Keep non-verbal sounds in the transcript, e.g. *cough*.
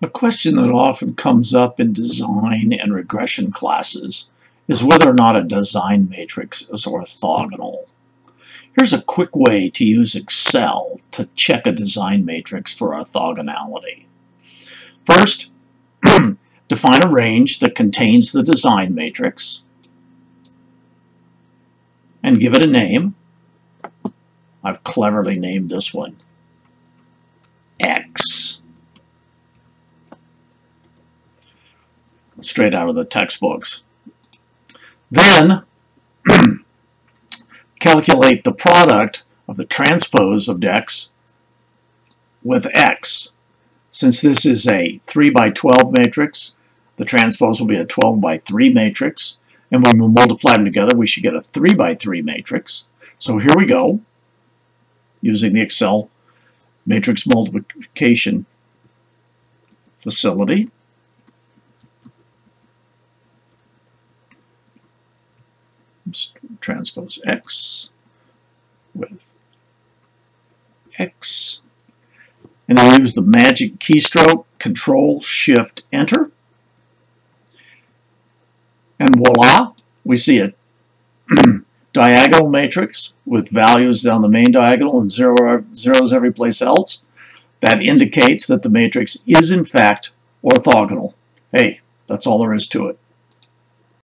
A question that often comes up in design and regression classes is whether or not a design matrix is orthogonal. Here's a quick way to use Excel to check a design matrix for orthogonality. First, *clears throat* define a range that contains the design matrix and give it a name. I've cleverly named this one X. Straight out of the textbooks. Then *clears throat* calculate the product of the transpose of X with X. Since this is a 3 by 12 matrix, the transpose will be a 12 by 3 matrix. And when we multiply them together, we should get a 3 by 3 matrix. So here we go, using the Excel matrix multiplication facility. Transpose X with X. And then use the magic keystroke, Control Shift Enter. And voila, we see a *clears throat* diagonal matrix with values down the main diagonal and zero, zeros every place else. That indicates that the matrix is in fact orthogonal. Hey, that's all there is to it.